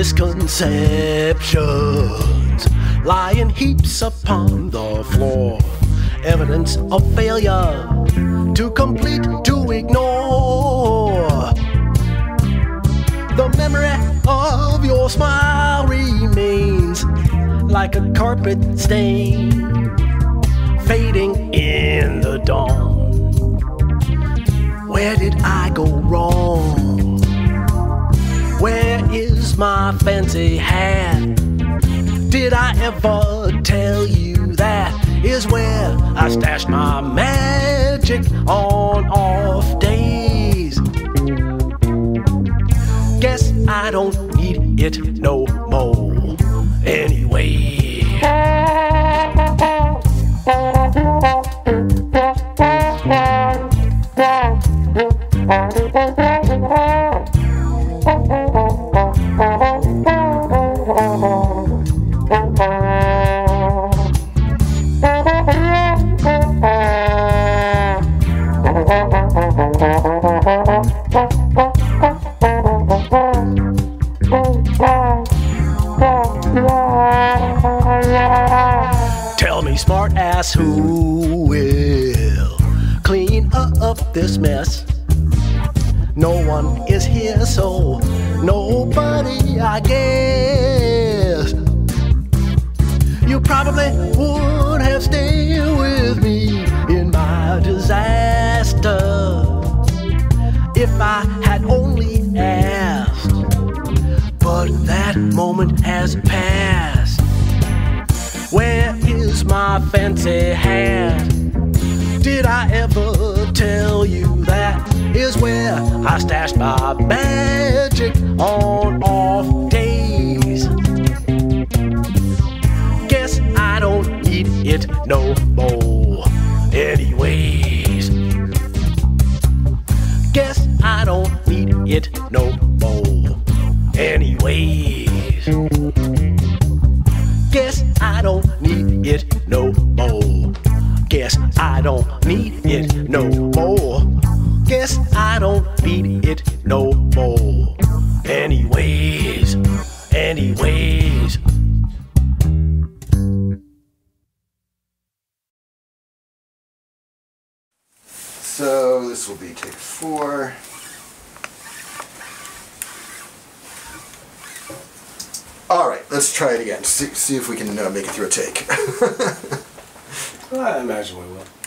misconceptions lie in heaps upon the floor. Evidence of failure, too complete to ignore. The memory of your smile remains like a carpet stain, fading in the dawn. Where did I my fancy hat? Did I ever tell you that is where I stashed my magic on off days? Guess I don't need it no more anyway. Tell me, smart ass, who will clean up this mess? No one is here, so nobody, I guess. You probably would have stayed with me in my disaster if I had only asked. But that moment has passed. Where is my fancy hat? Did I ever tell you that is where I stashed my magic on off days? Guess I don't need it no more, anyways. Guess I don't need it no more, anyways. Guess I don't need it no more. Guess I don't need it no more. Guess I don't need it no more. Anyways, anyways. So this will be take four. All right, let's try it again. See, see if we can uh, make it through a take. I imagine we will.